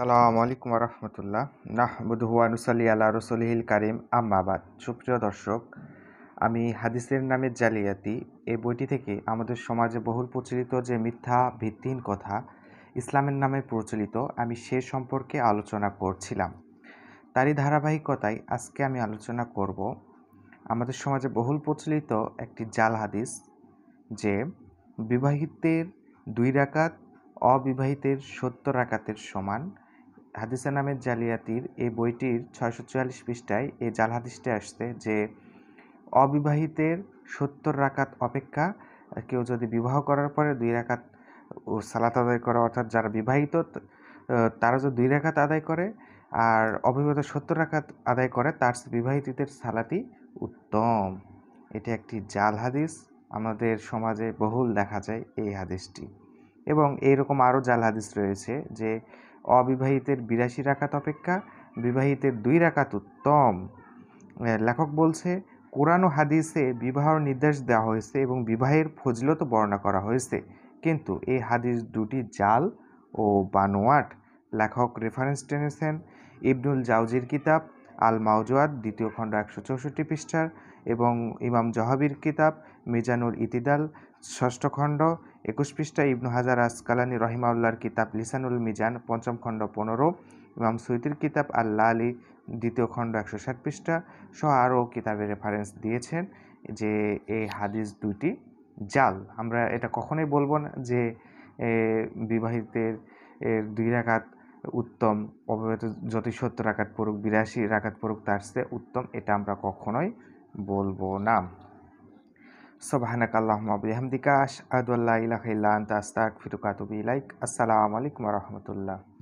সালামু আলাইকুম রহমতুল্লাহ নাহমুদুহু আনুসাল্লি আল্লাহ রসলিহিল কারিম। আম্মাবাদ সুপ্রিয় দর্শক, আমি হাদিসের নামে জালিয়াতি। এই বইটি থেকে আমাদের সমাজে বহুল প্রচলিত যে মিথ্যা ভিত্তিহীন কথা ইসলামের নামে প্রচলিত, আমি সে সম্পর্কে আলোচনা করছিলাম। তারই ধারাবাহিকতায় আজকে আমি আলোচনা করব। আমাদের সমাজে বহুল প্রচলিত একটি জাল হাদিস যে বিবাহিতের দুই রাকাত, অবিবাহিতের সত্তর রাকাতের সমান হাদিসা নামের জালিয়াতির এই বইটির ছয়শো চুয়াল্লিশ পৃষ্ঠায় এই জাল হাদিসটি আসছে যে, অবিবাহিতের সত্তর রাকাত অপেক্ষা কেউ যদি বিবাহ করার পরে দুই রাকাত সালাত আদায় করে, অর্থাৎ যারা বিবাহিত তারা যদি দুই রাকাত আদায় করে আর অবিবাহিত সত্তর রাকাত আদায় করে, তার বিবাহিতদের সালাতি উত্তম। এটি একটি জাল হাদিস। আমাদের সমাজে বহুল দেখা যায় এই হাদিসটি। এবং এইরকম আরও জাল হাদিস রয়েছে যে অবিবাহিতের বিরাশি রাকাত অপেক্ষা বিবাহিতের দুই রাকাত উত্তম। লেখক বলছে, কোরআন ও হাদিসে বিবাহর নির্দেশ দেওয়া হয়েছে এবং বিবাহের ফজলত বর্ণনা করা হয়েছে। কিন্তু এই হাদিস দুটি জাল ও বানোয়াট। লেখক রেফারেন্স টেনেছেন। ইবনুল জাউজির কিতাব আল মাউজুয়াদ দ্বিতীয় খণ্ড একশো চৌষট্টি পৃষ্ঠার, এবং ইমাম জহাবির কিতাব মিজানুল ইতিদাল, ষষ্ঠ খণ্ড একুশ পৃষ্ঠা, ইবনু হাজার আসকালানি রহিমাউল্লার কিতাব লিসানুল মিজান, পঞ্চম খণ্ড পনেরো, ইমাম সৈতির কিতাব আল্লাহ আলী দ্বিতীয় খণ্ড একশো ষাট পৃষ্ঠা, সহ আরও কিতাবের রেফারেন্স দিয়েছেন যে এই হাদিস দুইটি জাল। আমরা এটা কখনোই বলব না যে বিবাহিতের দুই রাকাত উত্তম। অবিবাহিত যতই সত্তর রাকাত পড়ুক, বিরাশি রাকাত পড়ুক, তার চেয়ে উত্তম এটা আমরা কখনোই বলব না। সবহানাক আল্লাহুম্মা বিহামদিকা, আশহাদু আল্লা ইলাহা ইল্লা আন্তা, আস্তাগফিরুকা ওয়া আতুবু ইলাইক। আসসালামু আলাইকুম রাহমাতুল্লাহ।